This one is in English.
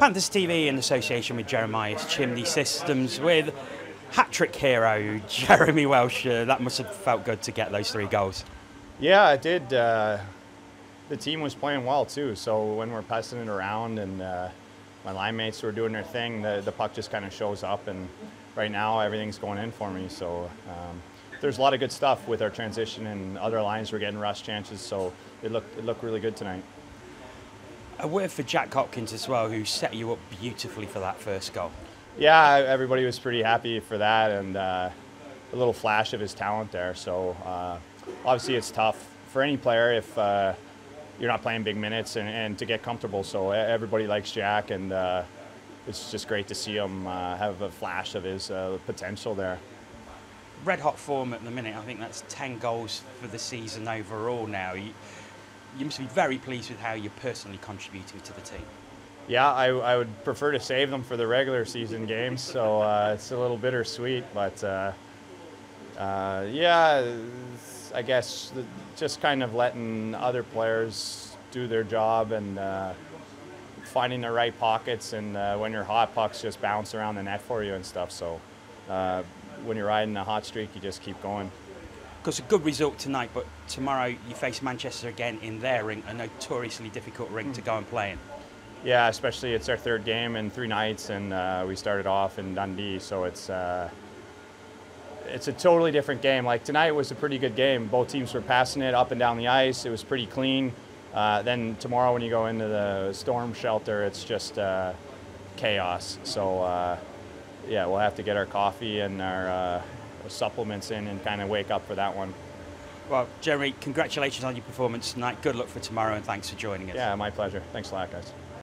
Panthers TV in association with Jeremias Chimney Systems with hat trick hero Jeremy Welsh. Uh, that must have felt good to get those three goals. Yeah, it did. Uh, the team was playing well too. So when we're passing it around and uh, my line mates were doing their thing, the, the puck just kind of shows up. And right now everything's going in for me. So um, there's a lot of good stuff with our transition and other lines. We're getting rush chances. So it looked it looked really good tonight. A word for Jack Hopkins as well, who set you up beautifully for that first goal. Yeah, everybody was pretty happy for that, and uh, a little flash of his talent there. So uh, obviously, it's tough for any player if uh, you're not playing big minutes and, and, to get comfortable. So everybody likes Jack, and uh, it's just great to see him uh, have a flash of his uh, potential there. Red hot form at the minute. I think that's 10 goals for the season overall now. You, you must be very pleased with how you're personally contributing to the team. Yeah, I, I would prefer to save them for the regular season games, so uh, it's a little bittersweet. But uh, uh, yeah, I guess just kind of letting other players do their job and uh, finding the right pockets, and uh, when you're hot, pucks just bounce around the net for you and stuff. So uh, when you're riding a hot streak, you just keep going because a good result tonight, but tomorrow you face Manchester again in their ring, a notoriously difficult ring to go and play in. Yeah, especially it's our third game in three nights, and uh, we started off in Dundee, so it's uh, it's a totally different game. Like tonight was a pretty good game. Both teams were passing it up and down the ice. It was pretty clean. Uh, then tomorrow, when you go into the storm shelter, it's just uh, chaos. So uh, yeah, we'll have to get our coffee and our supplements in and kind of wake up for that one. Well, Jeremy, congratulations on your performance tonight. Good luck for tomorrow and thanks for joining us. Yeah, my pleasure. Thanks a lot, guys.